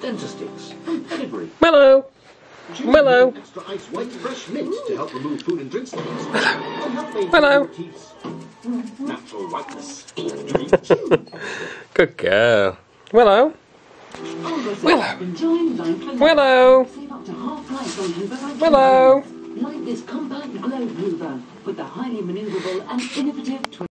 Dentistix from Pedigree. Willow. Choose Extra ice white fresh mint to help remove food and drink stains. And teeth. Natural whiteness. Dream chew. Good girl. Willow. Willow. Enjoying Line Willow. Save up to half Willow. Like this compact globe mover with the highly maneuverable and innovative